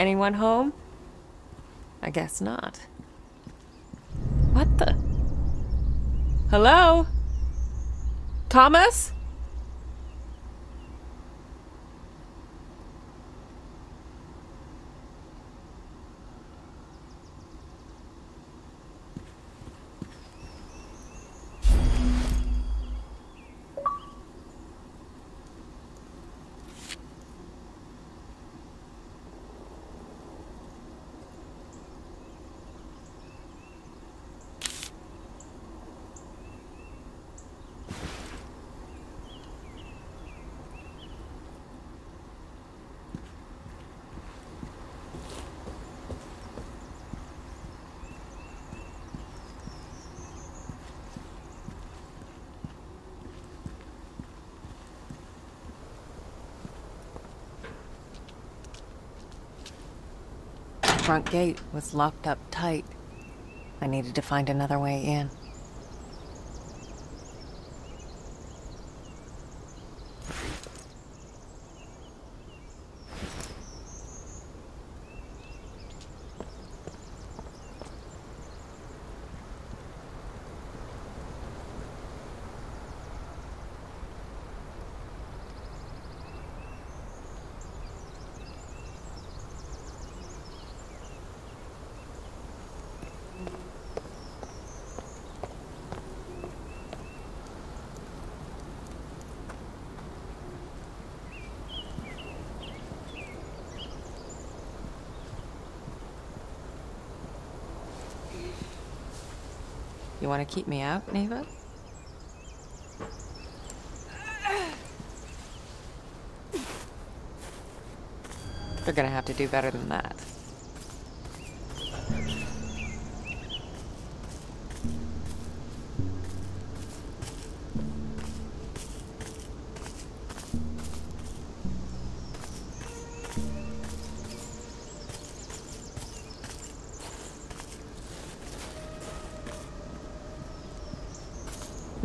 Anyone home? I guess not. What the? Hello? Thomas? Front gate was locked up tight. I needed to find another way in. Want to keep me out, Niwa? They're gonna have to do better than that.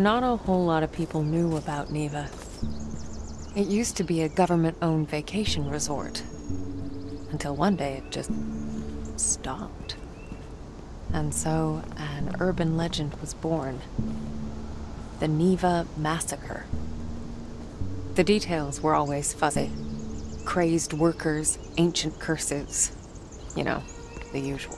Not a whole lot of people knew about Niwa. It used to be a government-owned vacation resort. Until one day it just stopped. And so an urban legend was born. The Niwa Massacre. The details were always fuzzy. Crazed workers, ancient curses. You know, the usual.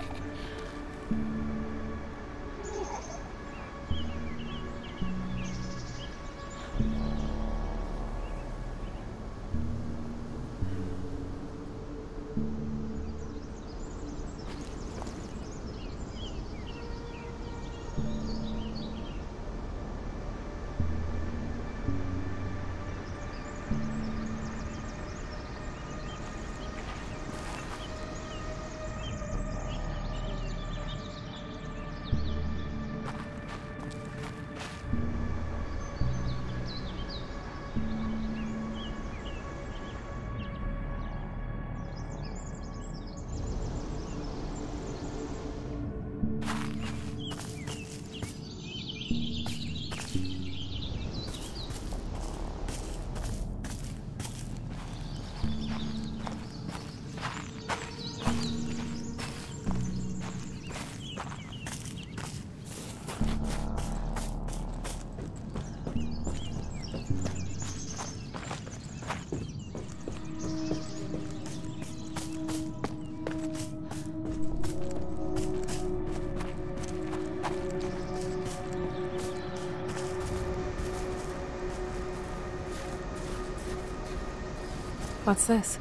What's this?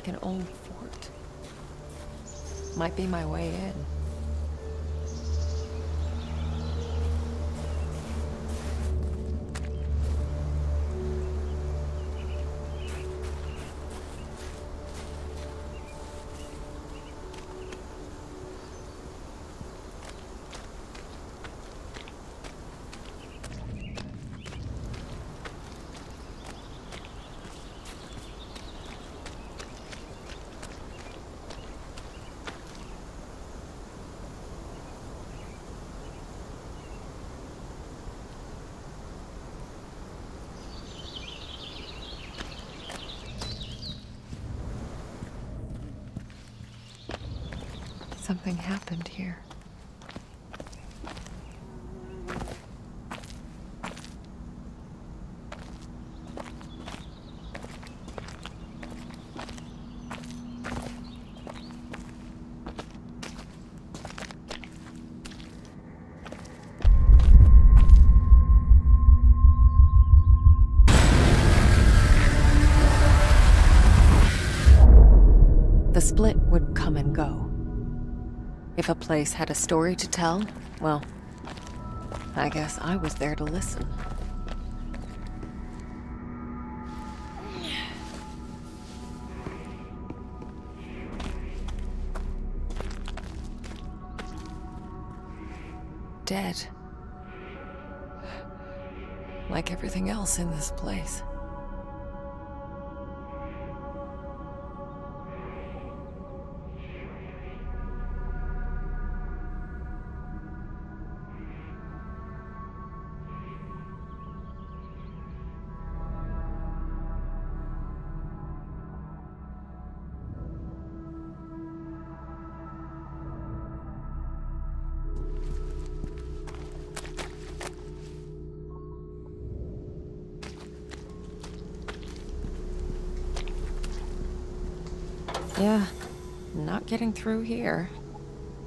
Like an old fort. Might be my way in. Something happened here. Place had a story to tell, well, I guess I was there to listen. Dead. Like everything else in this place. Yeah, not getting through here.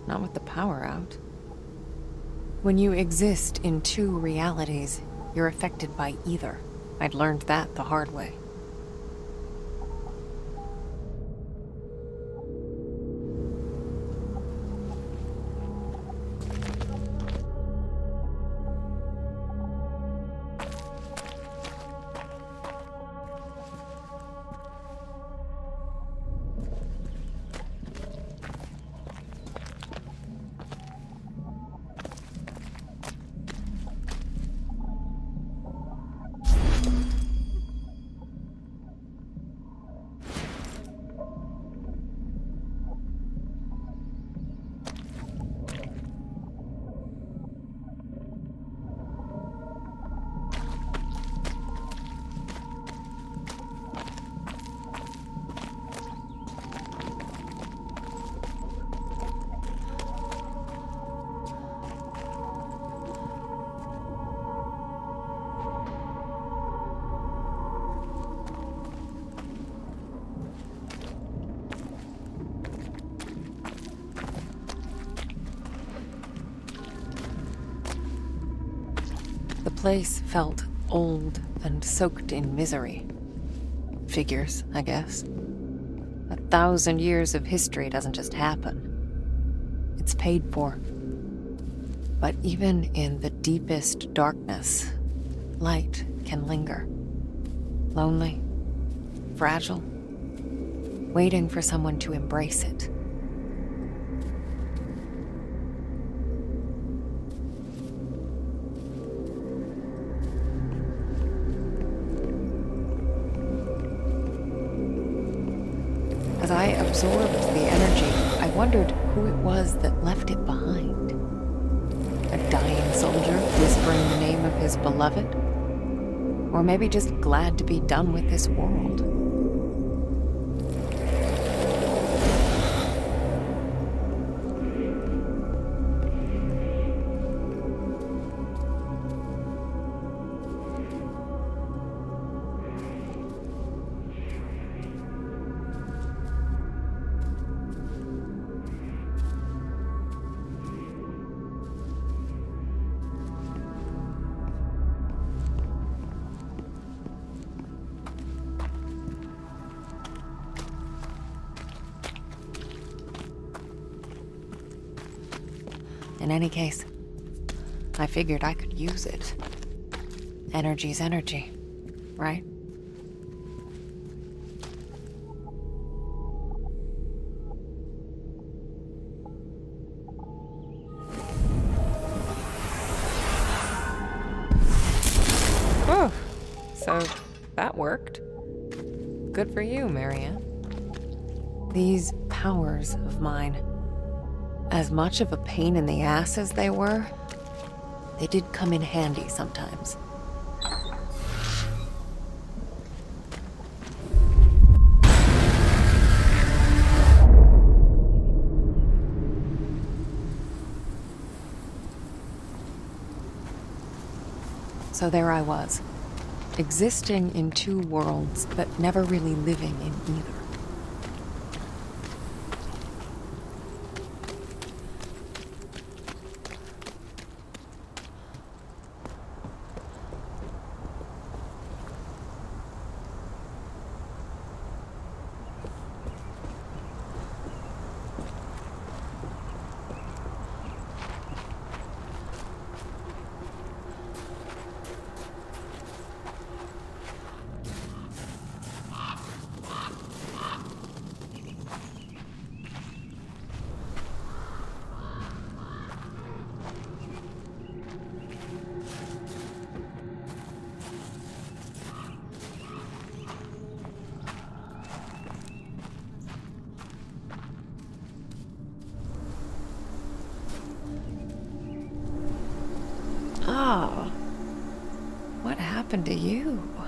Not with the power out. When you exist in two realities, you're affected by either. I'd learned that the hard way. Place felt old and soaked in misery. Figures, I guess. A thousand years of history doesn't just happen, it's paid for. But even in the deepest darkness, light can linger. Lonely, fragile, waiting for someone to embrace it. Or maybe just glad to be done with this world? Any case, I figured I could use it. Energy's energy, right? Oh, so that worked. Good for you, Marianne. These powers of mine as much of a pain in the ass as they were, they did come in handy sometimes. So there I was, existing in two worlds, but never really living in either. Oh. What happened to you?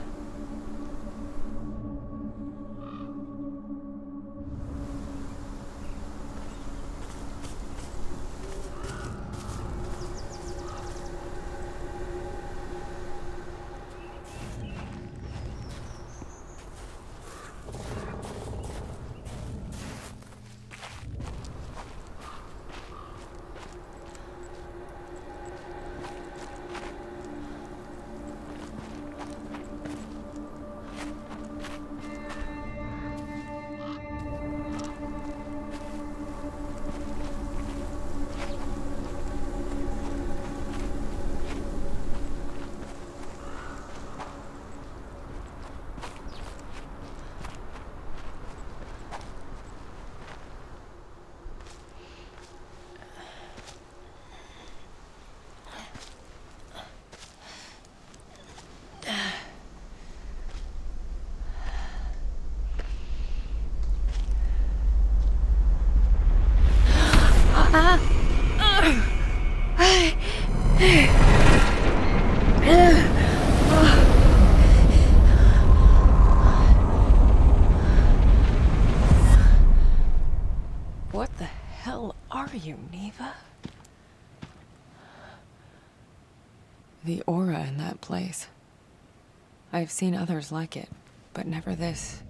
I've seen others like it, but never this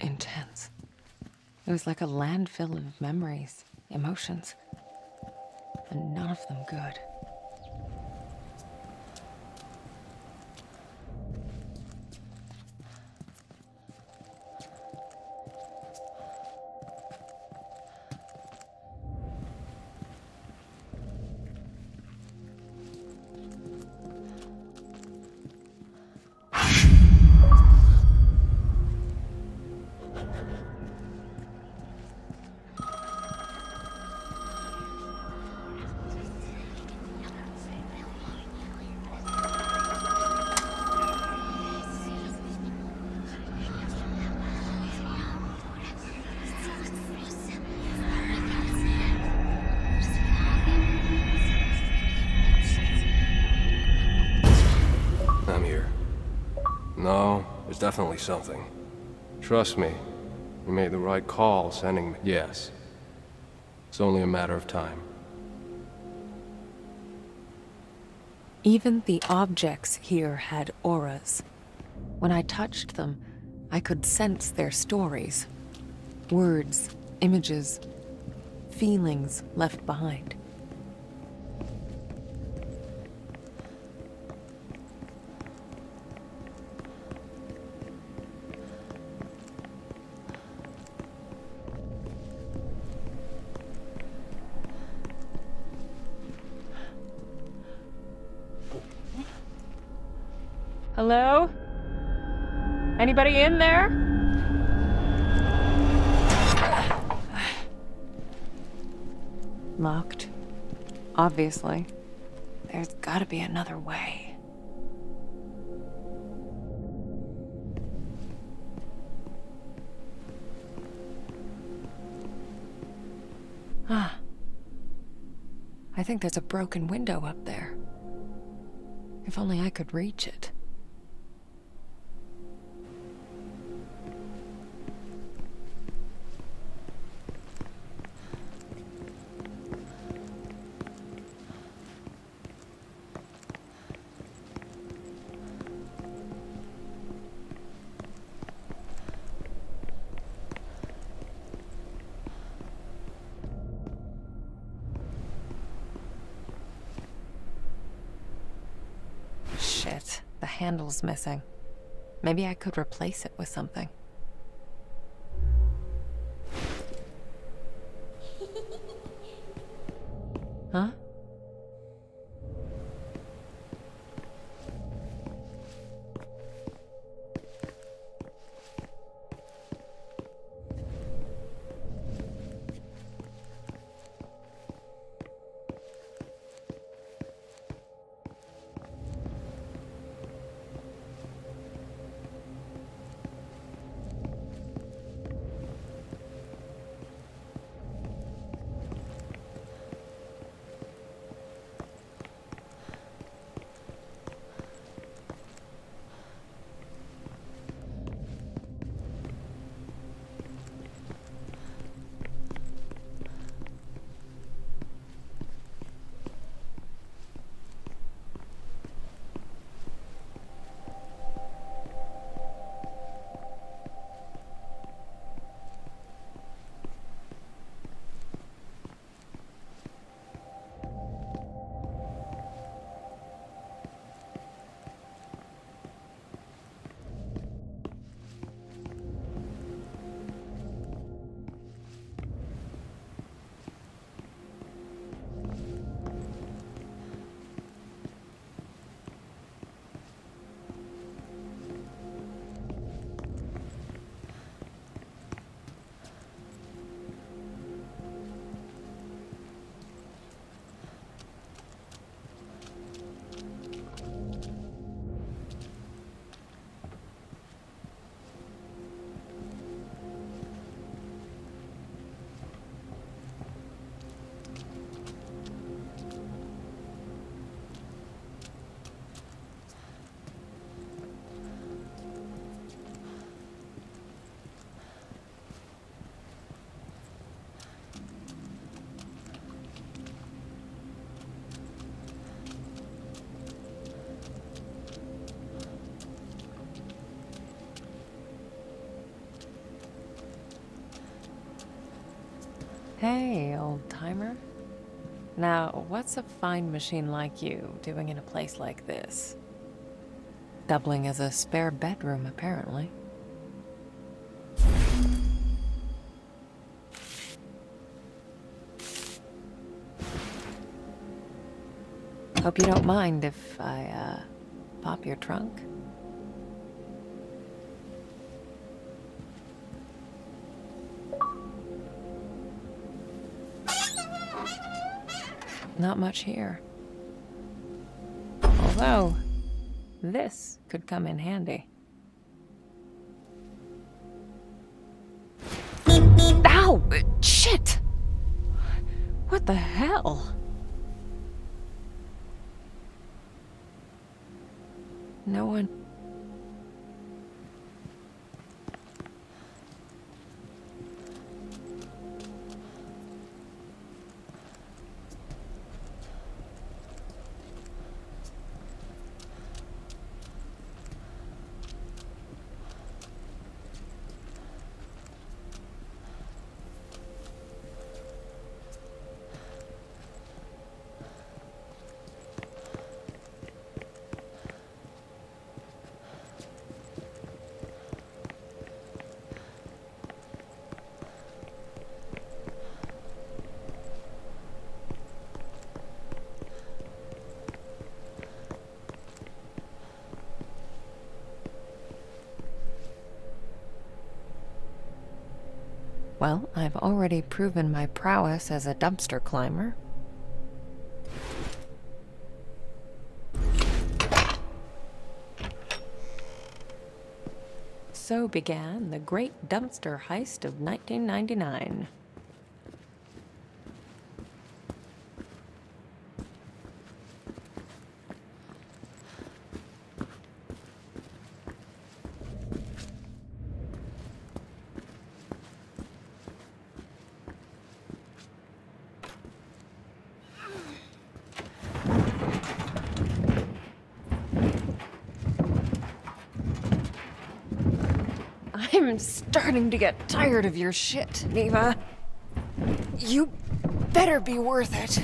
intense. It was like a landfill of memories, emotions, and none of them good. There's definitely something. Trust me, you made the right call sending me. Yes. It's only a matter of time. Even the objects here had auras. When I touched them, I could sense their stories. Words, images, feelings left behind. Hello? Anybody in there? Locked. Obviously. There's gotta be another way. Ah. I think there's a broken window up there. If only I could reach it. Handle's missing. Maybe I could replace it with something. Hey, old timer. Now, what's a fine machine like you doing in a place like this? Doubling as a spare bedroom, apparently. Hope you don't mind if I, uh, pop your trunk? Not much here. Although, this could come in handy. Ow! Shit! What the hell? No one... Well, I've already proven my prowess as a dumpster climber. So began the great dumpster heist of 1999. I'm starting to get tired of your shit, Niwa. You better be worth it.